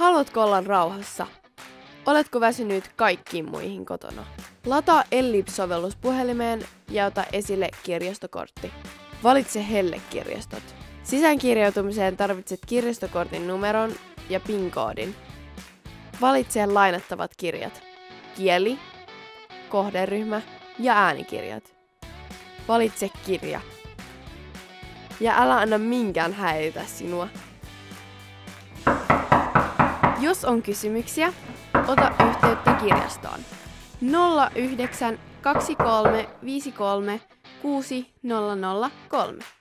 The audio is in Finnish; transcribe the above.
Haluatko olla rauhassa? Oletko väsynyt kaikkiin muihin kotona? Lataa Ellip-sovellus puhelimeen ja ota esille kirjastokortti. Valitse Helle-kirjastot. Sisäänkirjautumiseen tarvitset kirjastokortin numeron ja PIN-koodin. Valitse lainattavat kirjat. Kieli, kohderyhmä ja äänikirjat. Valitse kirja. Ja älä anna minkään häiritä sinua. Jos on kysymyksiä, ota yhteyttä kirjastoon. 09 23 53 6003.